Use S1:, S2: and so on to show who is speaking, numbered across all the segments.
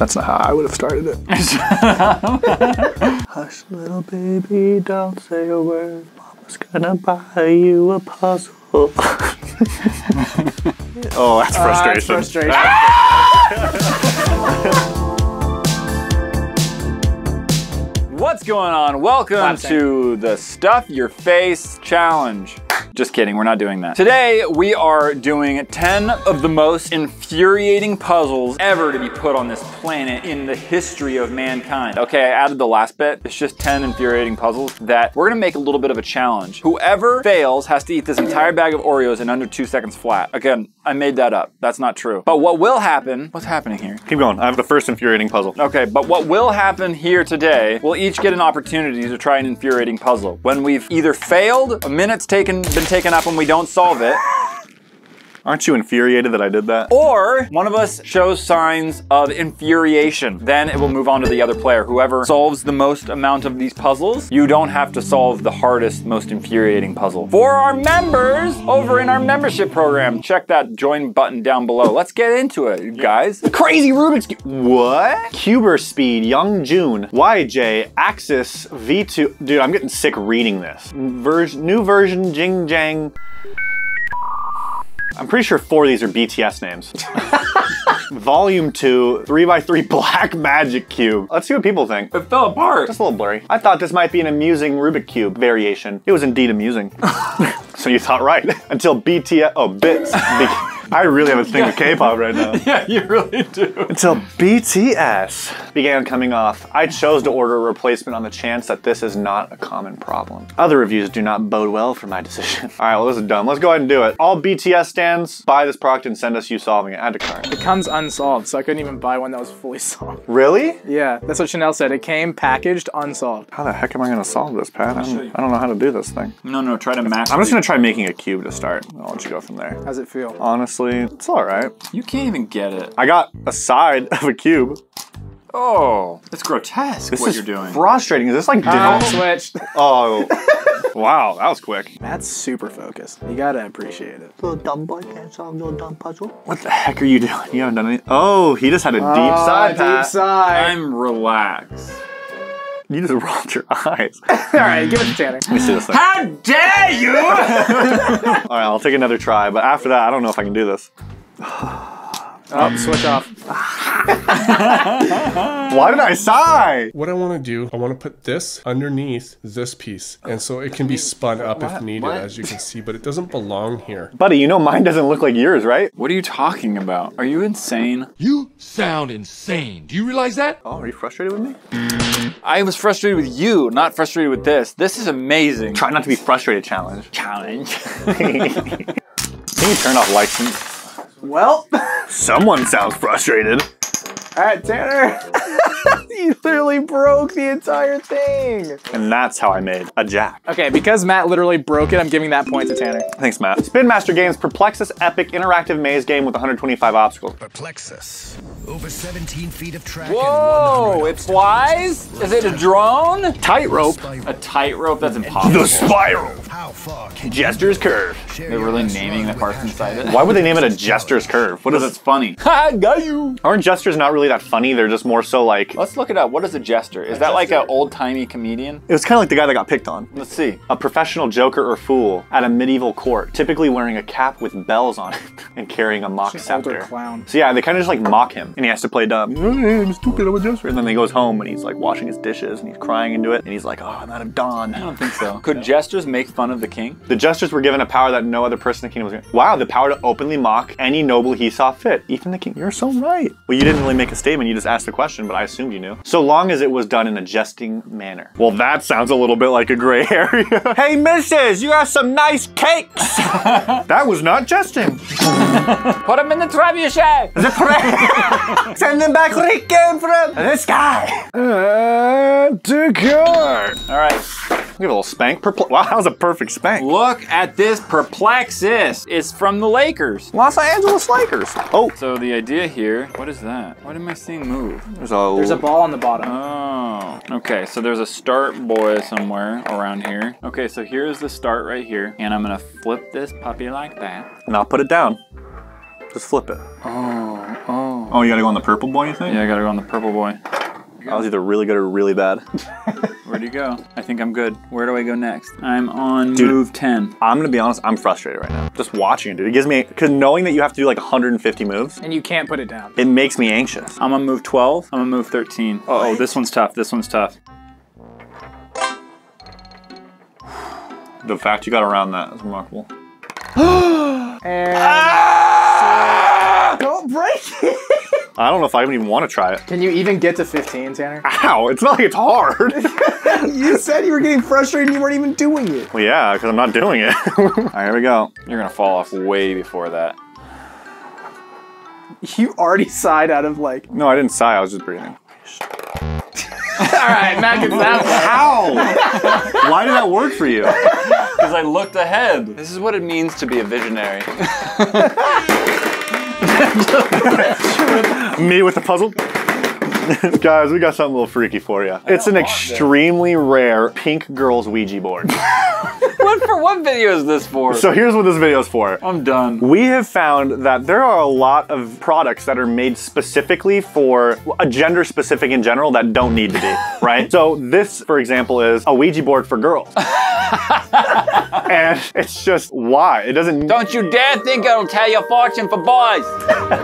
S1: That's not how I would have started it. Hush, little baby, don't say a word. Mama's gonna buy you a puzzle. oh, ah, that's frustration.
S2: frustration. Ah!
S3: What's going on? Welcome
S2: Clap
S3: to the Stuff Your Face Challenge. Just kidding, we're not doing that. Today, we are doing 10 of the most infuriating puzzles ever to be put on this planet in the history of mankind. Okay, I added the last bit. It's just 10 infuriating puzzles that we're gonna make a little bit of a challenge. Whoever fails has to eat this entire bag of Oreos in under two seconds flat. Again, I made that up. That's not true. But what will happen, what's happening here?
S1: Keep going. I have the first infuriating puzzle.
S3: Okay, but what will happen here today, we'll each get an opportunity to try an infuriating puzzle. When we've either failed, a minute's taken been taken up when we don't solve it,
S1: Aren't you infuriated that I did that?
S3: or one of us shows signs of infuriation. Then it will move on to the other player. Whoever solves the most amount of these puzzles, you don't have to solve the hardest, most infuriating puzzle. For our members over in our membership program, check that join button down below. Let's get into it, guys.
S1: Crazy Rubik's Cube. What? Cuber Speed, Young June, YJ, Axis, V2. Dude, I'm getting sick reading this. Version, new version, Jing Jang. I'm pretty sure four of these are BTS names. Volume 2, 3x3 Black Magic Cube. Let's see what people think.
S3: It fell apart.
S1: Just a little blurry. I thought this might be an amusing Rubik Cube variation. It was indeed amusing. so you thought right. Until BTS, oh, Bits. I really have a thing with K-pop right now.
S3: Yeah, you really do.
S1: Until BTS began coming off, I chose to order a replacement on the chance that this is not a common problem. Other reviews do not bode well for my decision. All right, well, this is dumb. Let's go ahead and do it. All BTS stands, buy this product and send us you solving it. Add to cart.
S2: It comes unsolved, so I couldn't even buy one that was fully solved.
S1: Really?
S2: Yeah, that's what Chanel said. It came packaged unsolved.
S1: How the heck am I gonna solve this, Pat? I don't, I don't know how to do this thing.
S3: No, no, try to match.
S1: I'm just gonna try making a cube to start. I'll let you go from there.
S2: How's it feel?
S1: Honestly, it's all right.
S3: You can't even get it.
S1: I got a side of a cube.
S3: Oh, it's grotesque
S1: This
S3: what
S1: is
S3: you're doing.
S1: frustrating. Is this like
S2: Oh,
S1: digital?
S2: switched.
S1: Oh, wow, that was quick.
S2: Matt's super focused. You gotta appreciate it.
S1: Little dumb boy can't solve no dumb puzzle. What the heck are you doing? You haven't done anything. Oh, he just had a deep ah, side,
S2: deep
S1: Pat.
S2: side.
S3: I'm relaxed.
S1: You just rolled your eyes.
S2: All right, give it to Tanner.
S1: Let me see this thing.
S3: How dare you!
S1: All right, I'll take another try, but after that, I don't know if I can do this.
S2: Oh, switch off.
S1: Why did I sigh?
S4: What I want to do, I want to put this underneath this piece. And so it can be spun up if needed, as you can see, but it doesn't belong here.
S1: Buddy, you know mine doesn't look like yours, right?
S3: what are you talking about? Are you insane?
S5: You sound insane. Do you realize that?
S1: Oh, are you frustrated with me?
S3: I was frustrated with you, not frustrated with this. This is amazing.
S1: Try not to be frustrated challenge.
S3: challenge.
S1: Can you turn off license?
S2: Well,
S1: Someone sounds frustrated.
S2: all right, Tanner. you literally broke the entire thing.
S1: And that's how I made a jack.
S2: Okay, because Matt literally broke it, I'm giving that point to Tanner.
S1: Thanks, Matt. Spin Master Games Perplexus Epic Interactive Maze Game with 125 obstacles.
S6: Perplexus. Over 17 feet of track
S3: Whoa,
S6: and 100
S3: it flies? Is it a drone?
S1: Tightrope.
S3: A tightrope? That's impossible.
S1: The spiral.
S6: How far can
S1: Jester's Curve.
S3: They're really naming the parts inside it.
S1: Why would they name it a Jester's Curve? What is
S3: Because it's funny. Ha, got you.
S1: Aren't jesters not really that funny? They're just more so like.
S3: Let's look it up. What is a jester? Is that like an old timey comedian?
S1: It was kind of like the guy that got picked on.
S3: Let's see.
S1: A professional joker or fool at a medieval court, typically wearing a cap with bells on it and carrying a mock
S2: Just an older
S1: scepter.
S2: clown.
S1: So yeah, they kind of just like mock him, and he has to play dumb. "Hey, I'm stupid, I'm a jester. And then he goes home and he's like washing his dishes and he's crying into it, and he's like, "Oh, I'm out of dawn."
S3: I don't think so. Could jesters make fun of the king?
S1: The jesters were given a power that no other person in the kingdom was given. Wow, the power to openly mock any noble he saw fit, even the king. You're so right. Well, you didn't really make a statement, you just asked the question, but I assumed you knew. So long as it was done in a jesting manner. Well, that sounds a little bit like a gray area. hey, missus, you have some nice cakes. that was not jesting.
S3: Put him in the trebuchet.
S1: Send them back where he came from. This guy. Uh, to court.
S3: All right.
S1: Give a little spank. Perpl- wow, that was a perfect spank.
S3: Look at this perplexus. It's from the Lakers.
S1: Los Angeles Lakers. Oh,
S3: So the idea here, what is that? What am I seeing move?
S1: there's a,
S2: There's a ball on the bottom.
S3: Oh, okay. So there's a start boy somewhere around here. Okay, so here's the start right here, and I'm gonna flip this puppy like that.
S1: And I'll put it down. Just flip it.
S3: Oh, oh.
S1: Oh, you gotta go on the purple boy, you think?
S3: Yeah, I gotta go on the purple boy.
S1: I was either really good or really bad.
S3: Where do you go? I think I'm good. Where do I go next? I'm on
S1: Dude.
S3: move 10.
S1: I'm gonna be honest, I'm frustrated right now. Just watching it, dude. It gives me, because knowing that you have to do like 150 moves,
S2: And you can't put it down.
S1: it makes me anxious.
S3: I'm on move 12. I'm on move 13. Oh, this one's tough. This one's tough.
S1: The fact you got around that is remarkable.
S2: And ah! don't break it.
S1: I don't know if I even want to try it.
S2: Can you even get to 15, Tanner?
S1: Ow, it's not like it's hard.
S2: you said you were getting frustrated and you weren't even doing it.
S1: well, yeah, because I'm not doing it. All right, here we go.
S3: You're gonna fall off way before that.
S2: You already sighed out of like.
S1: No, I didn't sigh, I was just breathing.
S2: All right, Matt gets that one.
S1: How? Why did that work for you?
S3: Because I looked ahead. This is what it means to be a visionary.
S1: Me with the puzzle? Guys, we got something a little freaky for you. It's an extremely rare pink girl's Ouija board.
S3: what for? What video is this for?
S1: So here's what this video is for.
S3: I'm done.
S1: We have found that there are a lot of products that are made specifically for a gender specific in general that don't need to be, right? So this, for example, is a Ouija board for girls. and it's just why? It doesn't
S3: Don't you dare think it'll tell your fortune for boys.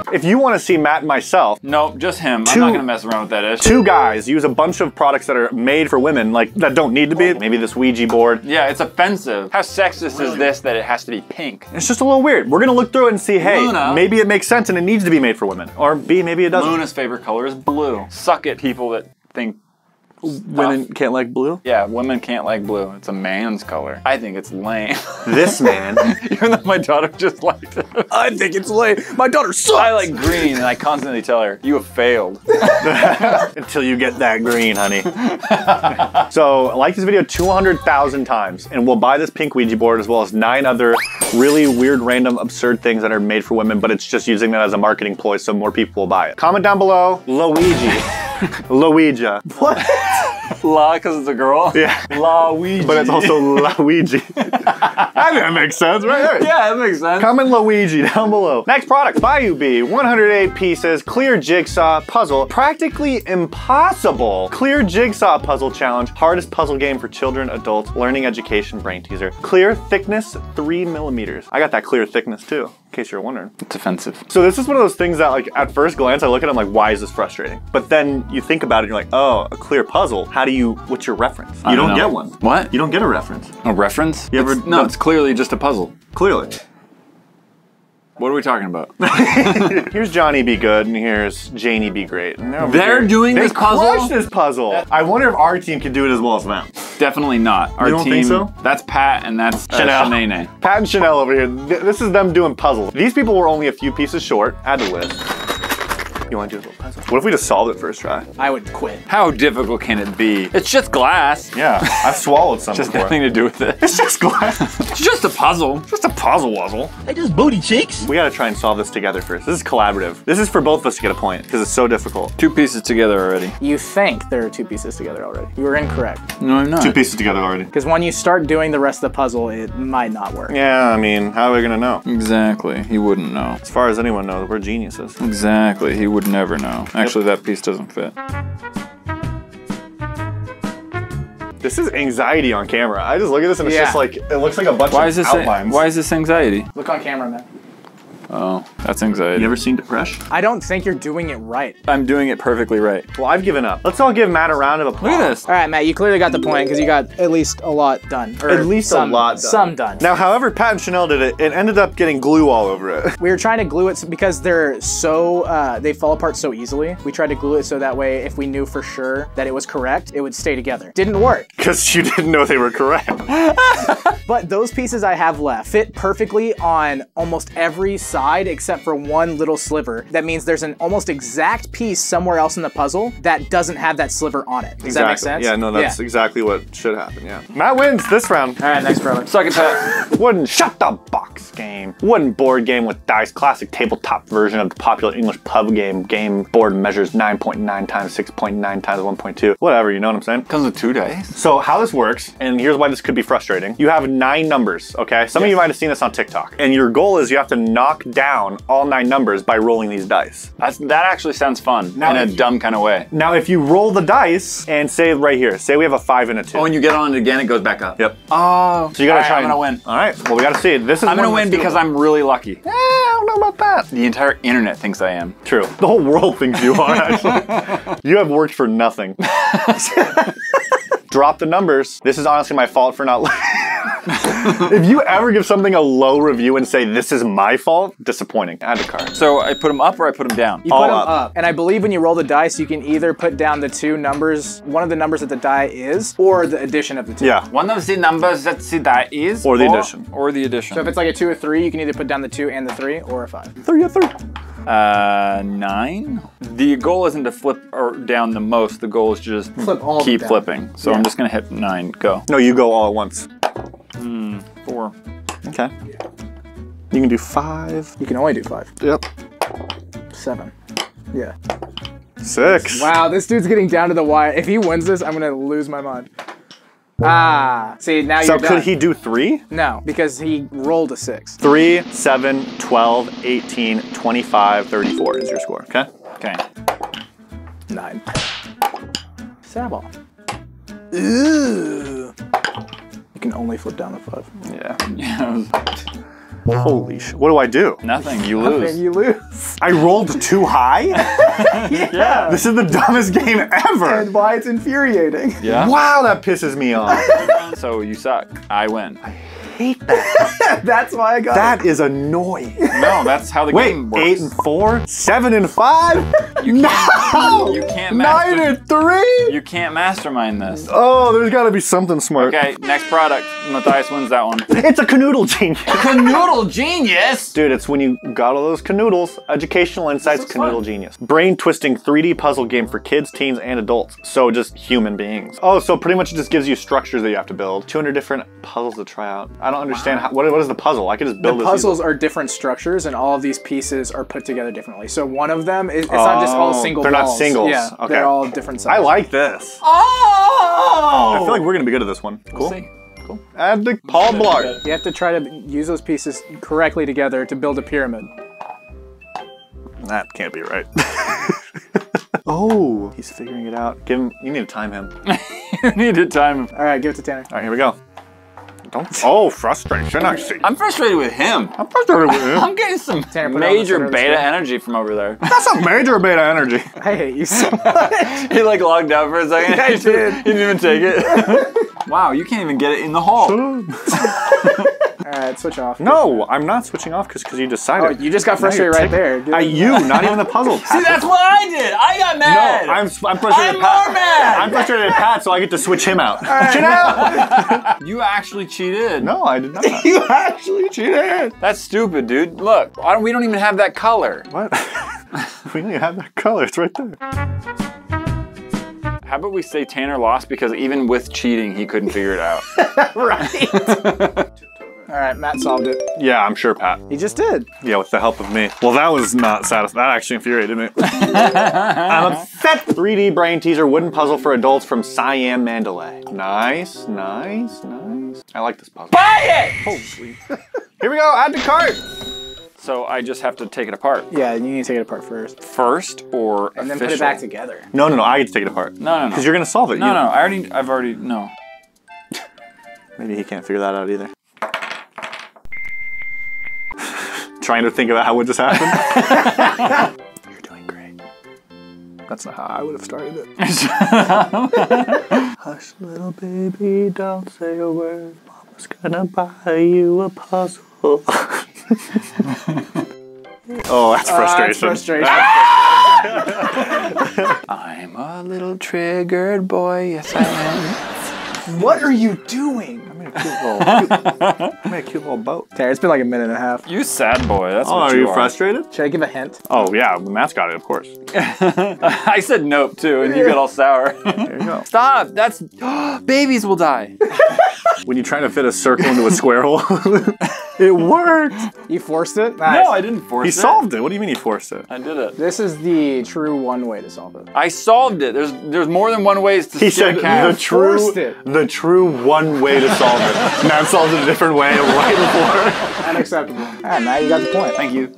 S1: if you want to see Matt and myself,
S3: Nope, just him.
S1: Two-
S3: I'm not gonna mess around with that issue.
S1: two guys use a bunch of products that are made for women, like that don't need to be. Maybe this Ouija board.
S3: Yeah, it's offensive. How sexist is this that it has to be pink?
S1: It's just a little weird. We're gonna look through it and see, hey,
S3: Luna.
S1: maybe it makes sense and it needs to be made for women. Or B, maybe it doesn't.
S3: Luna's favorite color is blue. Suck it, people that think
S1: Women can't like blue.
S3: Yeah, women can't like blue. It's a man's color. I think it's lame.
S1: This man.
S3: Even though my daughter just liked it.
S1: I think it's lame. My daughter sucks.
S3: I like green, and I constantly tell her, "You have failed."
S1: Until you get that green, honey. so, like this video 200,000 times, and we'll buy this pink Ouija board as well as nine other really weird, random, absurd things that are made for women, but it's just using that as a marketing ploy so more people will buy it. Comment down below, Luigi. Luigi. What?
S3: La, because it's a girl.
S1: Yeah.
S3: La Ouija.
S1: But it's also Luigi. I think that makes sense, right there.
S3: yeah, that makes sense.
S1: Comment Luigi down below. Next product, Bayou Bee, 108 pieces, clear jigsaw puzzle, practically impossible. Clear jigsaw puzzle challenge, hardest puzzle game for children, adults, learning education, brain teaser. Clear thickness, three millimeters. I got that clear thickness too, in case you're wondering.
S3: It's offensive.
S1: So this is one of those things that like at first glance I look at it, I'm like, why is this frustrating? But then you think about it, you're like, oh, a clear puzzle. How do you, what's your reference? You
S3: don't
S1: don't, get one.
S3: What?
S1: You don't get a reference.
S3: A reference?
S1: You ever-
S3: It's- no, it's clearly just a puzzle.
S1: Clearly.
S3: What are we talking about?
S1: Here's Johnny Be Good and here's Janie Be Great. And over
S3: They're doing
S1: they
S3: this puzzle?
S1: crushed this puzzle. I wonder if our team can do it as well as them.
S3: Definitely not. Our
S1: don't
S3: team.
S1: think so?
S3: That's Pat, and that's uh,
S1: Chanel.
S3: Shanae.
S1: Pat and Chanel over here. th- This is them doing puzzles. These people were only a few pieces short. Add to list. You want to do a little puzzle? What if we just solved it first try?
S2: I would quit.
S3: How difficult can it be? It's just glass.
S1: Yeah, I've swallowed some
S3: Just
S1: before.
S3: nothing to do with it.
S1: It's just glass.
S3: It's just a puzzle.
S1: just a puzzle wuzzle.
S6: They just booty cheeks.
S1: We gotta try and solve this together first. This is collaborative. This is for both of us to get a point because it's so difficult.
S3: Two pieces together already.
S2: You think there are two pieces together already. You were incorrect.
S3: No, I'm not.
S1: Two pieces together already.
S2: Because when you start doing the rest of the puzzle, it might not work.
S1: Yeah, I mean, how are we gonna know?
S3: Exactly. He wouldn't know.
S1: As far as anyone knows, we're geniuses.
S3: Exactly. He would never know. Actually, that piece doesn't fit.
S1: This is anxiety on camera. I just look at this and it's
S2: Yeah.
S1: just like it looks like a bunch
S3: Why
S1: of
S3: is this?
S1: outlines.
S3: Why is this anxiety?
S2: Look on camera, man.
S3: Oh, that's anxiety.
S1: you ever seen depression?
S2: I don't think you're doing it right.
S3: I'm doing it perfectly right.
S1: Well, I've given up. Let's all give Matt a round of applause.
S3: Look at this.
S2: All right, Matt, you clearly got the point because you got at least a lot done. Or
S1: At least a
S2: some,
S1: lot done.
S2: Some done.
S1: Now, however Pat and Chanel did it, it ended up getting glue all over it.
S2: we were trying to glue it because they're so uh, they fall apart so easily. We tried to glue it so that way, if we knew for sure that it was correct, it would stay together. Didn't work.
S1: Because you didn't know they were correct.
S2: But those pieces I have left fit perfectly on almost every side except for one little sliver. That means there's an almost exact piece somewhere else in the puzzle that doesn't have that sliver on it. Does that make sense?
S1: Yeah, no, that's
S2: Yeah.
S1: exactly what should happen, yeah. Matt wins this round.
S2: All right, next round.
S3: Second it, Pat.
S1: Wooden shut the box game. Wooden board game with dice. Classic tabletop version of the popular English pub game. Game board measures 9.9 times 6.9 times 1.2. Whatever, you know what I'm saying?
S3: Comes with two dice.
S1: So how this works, and here's why this could be frustrating. You have nine numbers, okay? Some of you might have seen this on TikTok. And your goal is you have to knock down all nine numbers by rolling these dice.
S3: That's, that actually sounds fun
S1: Now
S3: in a
S1: you-
S3: dumb kind of way.
S1: Now, if you roll the dice and say right here, say we have a five and a two.
S3: Oh, and you get on it again, it goes back up.
S1: Yep.
S3: Oh,
S1: So you gotta
S3: All right,
S1: try.
S3: I'm
S1: and-
S3: gonna win.
S1: All right. Well, we gotta see. This is.
S3: I'm gonna win because
S1: doable.
S3: I'm really lucky.
S1: Eh, I don't know about that.
S3: The entire internet thinks I am.
S1: True. The whole world thinks you are. Actually, you have worked for nothing. Drop the numbers. This is honestly my fault for not. If you ever give something a low review and say this is my fault, disappointing. Add a card.
S3: So I put them up or I put them down?
S2: You
S1: All
S2: put them
S1: up.
S2: up. And I believe when you roll the dice, you can either put down the two numbers, one of the numbers that the die is, or the addition of the two.
S1: Yeah.
S3: One of the numbers that the die is.
S1: Or the addition.
S3: Or the addition.
S2: So if it's like a two or three, you can either put down the two and the three, or a five.
S1: Three or three.
S3: Uh, nine. The goal isn't to flip or down the most. The goal is to just
S2: Flip all
S3: keep flipping. So
S2: Yeah.
S3: I'm just gonna hit nine. Go.
S1: No, you go all at once.
S3: Four.
S1: Okay. You can do five.
S2: You can only do five.
S1: Yep.
S2: Seven. Yeah.
S1: Six.
S2: Wow, this dude's getting down to the wire. If he wins this, I'm gonna lose my mind. Ah, see now
S1: So
S2: you're done.
S1: could he do three?
S2: No, because he rolled a six.
S1: 3, 7, 12, 18, 25, 34 is your score, okay?
S3: Okay.
S2: Nine. Sabal. Ooh. You can only flip down the five.
S1: Yeah. Holy sh! What do I do?
S3: Nothing. You
S2: And
S3: lose.
S2: you lose.
S1: I rolled too high?
S2: yeah.
S1: this is the dumbest game ever!
S2: And why it's infuriating.
S3: Yeah.
S1: Wow, that pisses me off.
S3: So you suck. I win.
S1: Hate that.
S2: That's why I got
S1: That is annoying.
S3: No, that's how the
S1: Wait,
S3: game works.
S1: eight and four, seven and five. no,
S3: You can't
S1: nine and three.
S3: You can't mastermind this.
S1: Oh, there's got to be something smart.
S3: Okay, next product. Matthias wins that one.
S1: It's a Kanoodle genius.
S3: Kanoodle genius.
S1: Dude, it's when you got all those canoodles. Educational insights, Kanoodle genius. Brain twisting 3D puzzle game for kids, teens, and adults. So just human beings. Oh, so pretty much it just gives you structures that you have to build. 200 different puzzles to try out. I don't understand how. What, what is the puzzle? I could just
S2: The
S1: build this.
S2: puzzles are different structures, and all of these pieces are put together differently. So one of them is it's not just all
S1: Oh,
S2: single.
S1: they're not singles.
S2: Yeah,
S1: Okay.
S2: they're all different sizes.
S1: I like this.
S3: Oh!
S1: I feel like we're gonna be good at this one. Cool.
S3: see.
S1: Cool. Add the Paul Blart.
S2: You have to try to use those pieces correctly together to build a pyramid.
S1: That can't be right. oh, he's figuring it out. Give him. You need to time him. All
S3: you need to time him.
S2: All right, give it to Tanner.
S1: All right, here we go. Don't. Oh, frustration. I see.
S3: I'm frustrated with him.
S1: I'm frustrated with him.
S3: I'm getting some
S2: Tanner, put it on the
S3: major
S2: center of the
S3: beta energy from over there.
S1: That's a major beta energy.
S2: I hate you so much.
S3: he like logged out for a second.
S2: I
S3: he
S2: did.
S3: He didn't even take it. wow, you can't even get it in the hall.
S2: All right, switch off.
S1: No, I'm not switching off because cause you
S2: Oh,
S1: decided.
S2: you just got frustrated right there. Give
S1: I,
S2: it-
S1: you, not even the puzzle.
S3: See, that's what I did. I got mad.
S1: No, I'm, I'm frustrated
S3: I'm
S1: at Pat.
S3: more mad.
S1: I'm frustrated at Pat, so I get to switch him out. Switch it out.
S3: You actually cheated.
S1: No, I did not.
S2: you actually cheated.
S3: That's stupid, dude. Look, I don't, we don't even have that color.
S1: What? we don't even have that color. It's right there.
S3: How about we say Tanner lost because even with cheating, he couldn't figure it out.
S2: right. All right, Matt solved it.
S1: Yeah, I'm sure, Pat.
S2: He just did.
S1: Yeah, with the help of me. Well, that was not satisfying. That actually infuriated me. I'm upset. 3D brain teaser wooden puzzle for adults from Siam Mandalay. Nice, nice, nice. I like this puzzle.
S3: Buy it!
S1: Holy. Here we go. Add to cart.
S3: So I just have to take it apart
S2: Yeah, you need to take it apart first,
S3: first, or
S2: and then
S3: official?
S2: put it back together.
S1: No, no, no. I get to take it apart.
S3: No, no, no.
S1: Because you're gonna solve it.
S3: No,
S1: You-
S3: no. I already. I've already. No.
S1: Maybe he can't figure that out either. Trying to think about how would this happen. You're doing great. That's not how I would have started it. Hush, little baby, don't say a word. Mama's gonna buy you a puzzle. oh, ah, that's frustration.
S2: frustration.
S3: I'm a little triggered boy. Yes, I am.
S2: what are you doing?
S1: I made a cute little, I made a cute little boat.
S2: Tanner, it's been like a minute and a half.
S3: you sad boy. That's
S1: Oh,
S3: what
S1: are
S3: you
S1: you frustrated?
S2: Should I give a hint?
S1: Oh, yeah, Matt's got it, of course.
S3: I said nope too, and you got all sour.
S1: There you go.
S3: Stop. That's babies will die.
S1: When you're trying to fit a circle into a square hole, it worked.
S2: You forced it?
S3: No, I didn't force
S1: He
S3: it.
S1: He solved it. What do you mean he forced it?
S3: I did it.
S2: This is the true one way to solve it.
S3: I solved it. There's there's more than one ways to
S1: He said the true,
S2: it.
S1: the true one way to solve it. Matt solved it a different way right before.
S2: Unacceptable. All right, Matt, you got the point.
S3: Thank you.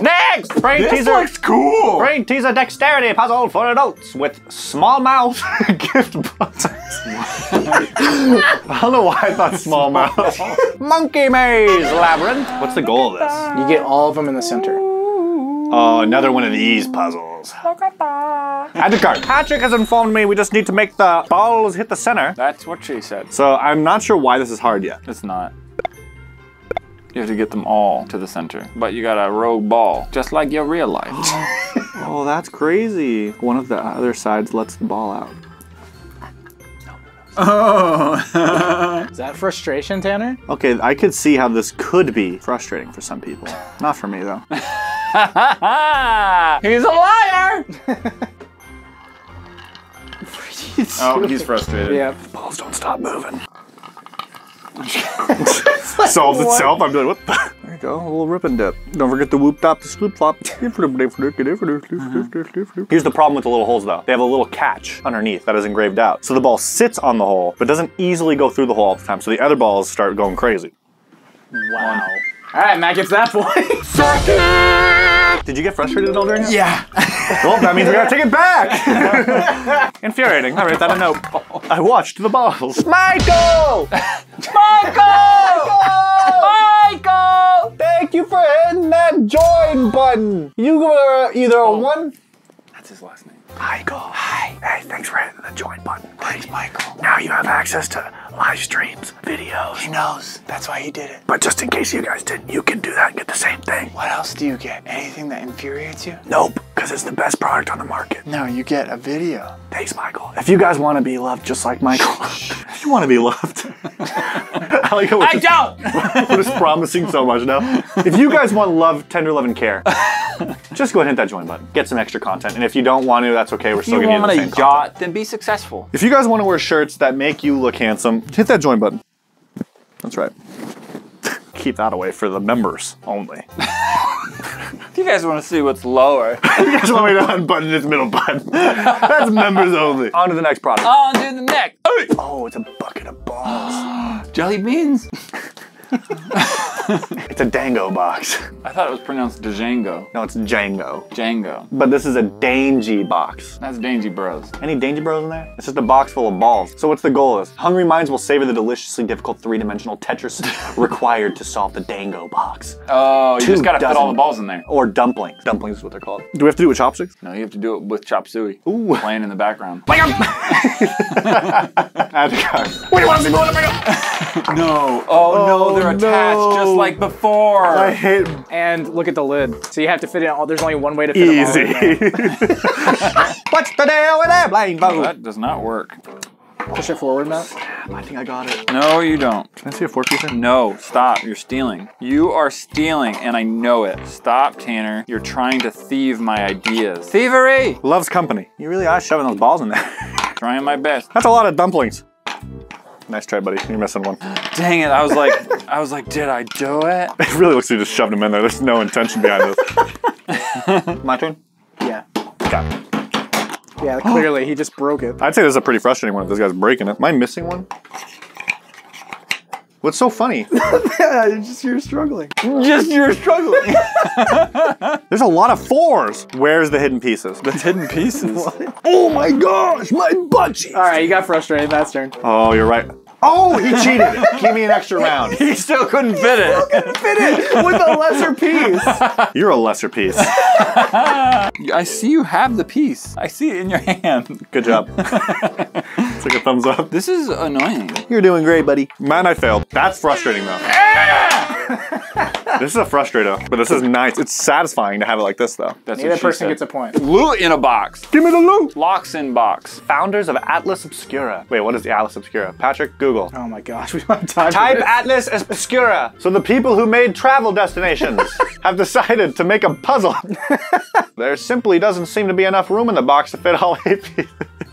S1: Next! Brain
S3: This
S1: teaser.
S3: looks cool.
S1: Brain teaser dexterity puzzle for adults with small mouth gift puzzles. I don't know why I thought small mouth. Monkey maze labyrinth. What's the goal of this?
S2: You get all of them in the center.
S1: Oh, another one of these puzzles. Add to cart. Patrick has informed me we just need to make the balls hit the center.
S3: That's what she said.
S1: So I'm not sure why this is hard yet.
S3: It's not. You have to get them all to the center, but you got a rogue ball, just like your real life.
S1: Oh, that's crazy. One of the other sides lets the ball out. Oh.
S2: Is that frustration, Tanner?
S1: Okay, I could see how this could be frustrating for some people. Not for me though.
S3: he's a liar. oh, he's frustrated.
S2: Yeah.
S1: Balls don't stop moving. Solves itself. I'm like, what the? There you go, a little rip and dip. Don't forget the whoop top, the scoop flop. Uh-huh. Here's the problem with the little holes though. They have a little catch underneath that is engraved out. So the ball sits on the hole, but doesn't easily go through the hole all the time. So the other balls start going crazy.
S2: Wow. All right, Matt gets that point.
S1: Did you get frustrated at all during it?
S3: Yeah.
S1: Well, that means we gotta take it back. Infuriating. I write that a note. I watched the balls. Michael! Michael! Thank you for hitting that join button. You were uh, either a one.
S3: That's his last name.
S1: Michael. Hi. Hey, thanks for hitting the join button. Thanks, Michael. Now you have access to live streams, videos.
S7: He knows. That's why he did it.
S1: But just in case you guys didn't, you can do that and get the same thing.
S7: What else do you get? Anything that infuriates you?
S1: Nope, because it's the best product on the market.
S7: No, you get a video.
S1: Thanks, Michael. If you guys want to be loved just like Michael, if you want to be loved, I like how we're just,
S3: don't.
S1: we're just promising so much now. If you guys want love, tender love, and care, just go ahead and hit that join button. Get some extra content. And if you don't want to, that's okay. We're still
S3: You
S1: gonna do
S3: want
S1: the
S3: a
S1: same content.
S3: yacht? Then be successful.
S1: If you guys want to wear shirts that make you look handsome, hit that join button. That's right. Keep that away for the members only.
S3: If you guys want to see what's lower,
S1: you guys want me to unbutton this middle button? That's members only. On to the next product.
S3: on to the neck.
S1: Oh, it's a bucket of balls.
S3: Jelly beans.
S1: It's a Dango box.
S3: I thought it was pronounced Django.
S1: No, it's Django.
S3: Django.
S1: But this is a Dangy box.
S3: That's Dangy Bros.
S1: Any Dangy Bros in there? It's just a box full of balls. So what's the goal of this? Hungry minds will savor the deliciously difficult three-dimensional Tetris required to solve the Dango box.
S3: Oh, you
S1: Two
S3: just gotta put all the balls in there.
S1: Or dumplings. Dumplings is what they're called. Do we have to do it with chopsticks?
S3: No, you have to do it with chop suey.
S1: Ooh.
S3: Playing in the background.
S1: Add to cart. What do you want to see more?
S3: No. Oh, no, they're oh, attached just like before.
S1: I hate
S2: And look at the lid. So you have to fit it all. There's only one way to fit them all
S1: easy.
S2: in.
S1: What's the deal with that blindfold?
S3: that does not work.
S2: Push it forward, Matt.
S1: I think I got it.
S3: No, you don't.
S1: Can I see a four piecer?
S3: No, stop. You're stealing. You are stealing, and I know it. Stop, Tanner. You're trying to thieve my ideas. Thievery!
S1: Loves company. You really are shoving those balls in there.
S3: Trying my best.
S1: That's a lot of dumplings. Nice try, buddy. You're missing one.
S3: Dang it. I was like, I was like, did I do it?
S1: It really looks like you just shoved him in there. There's no intention behind this. My turn?
S2: Yeah.
S1: Got it.
S2: Yeah, clearly he just broke it.
S1: I'd say this is a pretty frustrating one if this guy's breaking it. Am I missing one? What's so funny?
S2: Yeah, just you're struggling.
S3: Just you're struggling.
S1: There's a lot of fours. Where's the hidden pieces?
S3: It's hidden pieces.
S1: oh my gosh, my butt cheeks.
S2: All right, you got frustrated. Matt's turn.
S1: Oh, you're right. Oh, he cheated. Give me an extra round.
S3: He still couldn't fit it.
S2: Fit it with a lesser piece.
S1: You're a lesser piece.
S3: I see you have the piece. I see it in your hand.
S1: Good job. it's like a thumbs up.
S3: This is annoying.
S1: You're doing great, buddy. Man, I failed. That's frustrating though. This is a frustrator, but this is nice. It's satisfying to have it like this though.
S3: That's
S2: Neither
S3: what
S2: person
S3: said.
S2: gets a point.
S3: Loot in a box.
S1: Give me the loot.
S3: Lox in box.
S1: Founders of Atlas Obscura. Wait, what is the Atlas Obscura? Patrick, Google.
S2: Oh my gosh, we don't have time. for
S1: Type
S2: this.
S1: Atlas Obscura. So the people who made travel destinations have decided to make a puzzle. there simply doesn't seem to be enough room in the box to fit all eight pieces.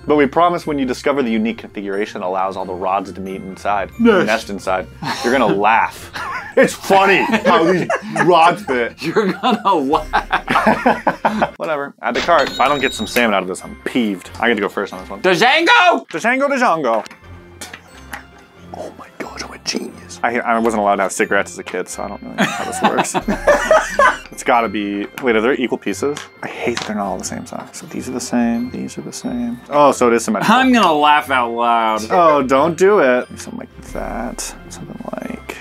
S1: But we promise when you discover the unique configuration that allows all the rods to meet inside, nest inside, you're gonna laugh. It's funny how these rods fit.
S3: You're gonna laugh.
S1: Whatever. Add to cart. If I don't get some salmon out of this, I'm peeved. I get to go first on this one.
S3: Django!
S1: Django Django. Oh my gosh, I'm a genius. I, I wasn't allowed to have cigarettes as a kid, so I don't really know how this works. it's gotta be, wait, are there equal pieces? I hate that they're not all the same size. So these are the same, these are the same. Oh, so it is symmetrical.
S3: I'm gonna laugh out loud.
S1: Oh, don't do it. Something like that. Something like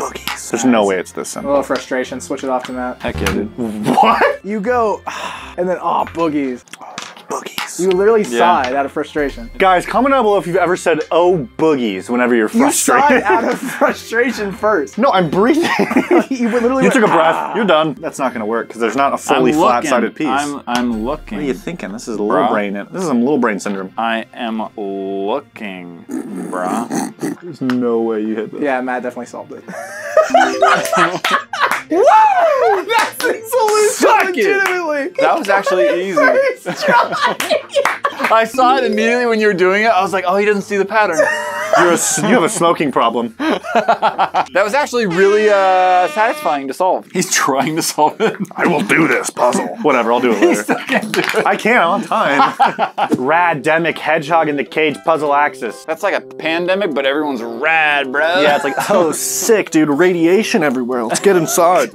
S1: boogies. There's no way it's this simple.
S2: A little frustration. Switch it off to Matt.
S3: Heck yeah, dude.
S1: What?
S2: You go, and then oh boogies.
S1: Boogies.
S2: You literally
S3: Yeah.
S2: sighed out of frustration.
S1: Guys, comment down below if you've ever said "oh boogies" whenever you're frustrated.
S2: You sighed out of frustration first.
S1: no, I'm breathing.
S2: you literally
S1: you
S2: went,
S1: took a breath.
S2: "Ah."
S1: You're done. That's not gonna work because there's not a
S3: I'm
S1: fully flat-sided piece.
S3: I'm, I'm looking.
S1: What are you thinking? This is a little
S3: Bruh.
S1: brain. This is some little brain syndrome.
S3: I am looking, bruh.
S1: There's no way you hit this.
S2: Yeah, Matt definitely solved it. Woo! That's the solution.
S3: Suck it.
S2: legitimately.
S3: That was actually easy. I saw it immediately when you were doing it. I was like, oh, he doesn't see the pattern.
S1: You're a s you have a smoking problem.
S3: That was actually really uh, satisfying to solve. He's trying to solve it.
S1: I will do this puzzle. Whatever, I'll do it later. I can't. I'm on time. Rademic hedgehog in the cage puzzle axis.
S3: That's like a pandemic, but everyone's rad, bro.
S1: Yeah, it's like, oh, sick, dude. Radiation everywhere. Let's get inside.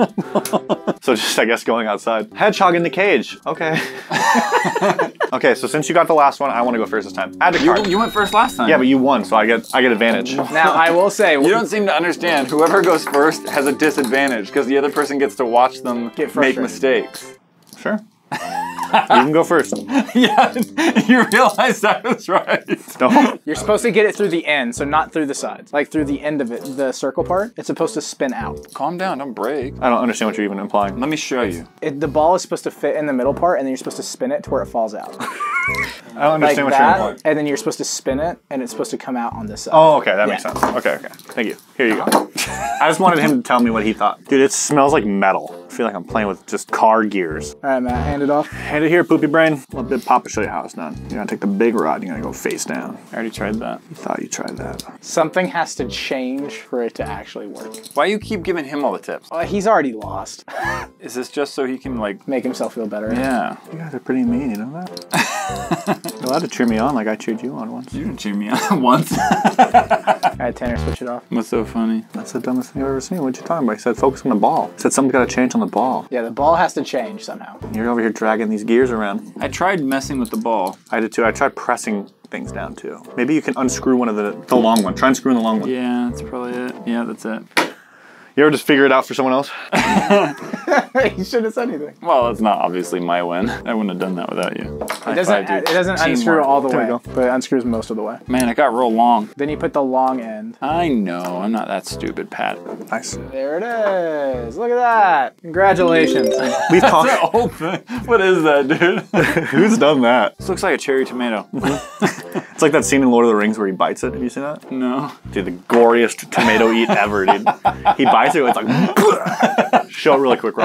S1: so just, I guess, going outside. Hedgehog in the cage. Okay. okay, so since you got the last one, I want to go first this time. Add the
S3: you,
S1: card.
S3: you went first last time.
S1: yeah, but you won, so I get I get advantage.
S2: Now I will say,
S3: You don't seem to understand. Whoever goes first has a disadvantage because the other person gets to watch them make mistakes.
S1: Sure. you can go first.
S3: yeah, you realize that was right.
S1: No.
S2: you're supposed to get it through the end, so not through the sides. Like through the end of it, the circle part. It's supposed to spin out.
S3: Calm down, don't break.
S1: I don't understand what you're even implying.
S3: Let me show you.
S2: It, the ball is supposed to fit in the middle part, and then you're supposed to spin it to where it falls out.
S1: I don't
S2: Like
S1: understand what you're implying.
S2: and then you're supposed to spin it, and it's supposed to come out on this side.
S1: Oh, okay, that makes
S2: Yeah.
S1: sense. Okay, okay. Thank you. Here you go. Uh-huh. I just wanted him to tell me what he thought. Dude, it smells like metal. I feel like I'm playing with just car gears.
S2: All right, Matt, hand it off.
S1: Hand it here, poopy brain. Let Big Papa show you how it's done. You're gonna take the big rod, and you're gonna go face down.
S3: I already tried that.
S1: You thought you tried that.
S2: Something has to change for it to actually work.
S3: Why you keep giving him all the tips?
S2: Uh, he's already lost.
S3: Is this just so he can like?
S2: Make himself feel better.
S3: Yeah.
S1: You guys are pretty mean, you know that? You're allowed to cheer me on like I cheered you on once.
S3: You didn't cheer me on once.
S2: All right, Tanner, switch it off.
S3: What's so funny?
S1: That's the dumbest thing I've ever seen. What you talking about? He said focus on the ball. He said something's gotta change on the ball.
S2: Yeah, the ball has to change somehow.
S1: You're over here dragging these gears around.
S3: I tried messing with the ball.
S1: I did too. I tried pressing things down too. Maybe you can unscrew one of the the long one. Try and screw in the long one.
S3: Yeah, that's probably it. Yeah, that's it.
S1: You ever just figure it out for someone else?
S2: you shouldn't have said anything.
S3: Well, that's not obviously my win. I wouldn't have done that without you.
S2: It doesn't. It doesn't unscrew all the way, but it unscrews most of the way.
S3: Man, it got real long.
S2: Then you put the long end.
S3: I know. I'm not that stupid, Pat.
S1: Nice.
S2: There it is. Look at that. Congratulations.
S1: We've talked.
S3: What is that, dude?
S1: Who's done that?
S3: this looks like a cherry tomato.
S1: It's like that scene in Lord of the Rings where he bites it. Have you seen that?
S3: no.
S1: Dude, the goriest tomato eat ever, dude. He bites it, it's like. Show it really quick, Rob.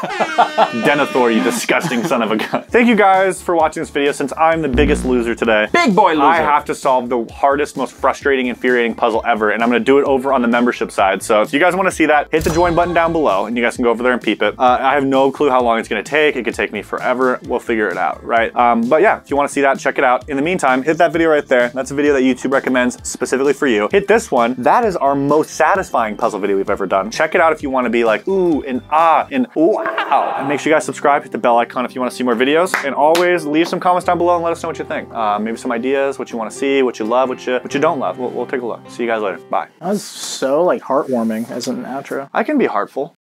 S1: Denethor, you disgusting son of a gun. Thank you guys for watching this video. Since I'm the biggest loser today,
S3: Big boy loser.
S1: I have to solve the hardest, most frustrating, infuriating puzzle ever, and I'm gonna do it over on the membership side. So if you guys wanna see that, hit the join button down below, and you guys can go over there and peep it. Uh, I have no clue how long it's gonna take. It could take me forever. We'll figure it out, right? Um, but yeah, if you wanna see that, check it out. In the meantime, hit that video right there. That's a video that YouTube recommends specifically for you. Hit this one. That is our most satisfying puzzle video we've ever done. Check it out if you wanna be like, ooh, and ah, and wow. And make sure you guys subscribe, hit the bell icon if you wanna see more videos, and always leave some comments down below and let us know what you think. Uh, maybe some ideas, what you wanna see, what you love, what you, what you don't love. We'll, we'll take a look. See you guys later. Bye.
S2: That was so like heartwarming as an outro.
S1: I can be heartful.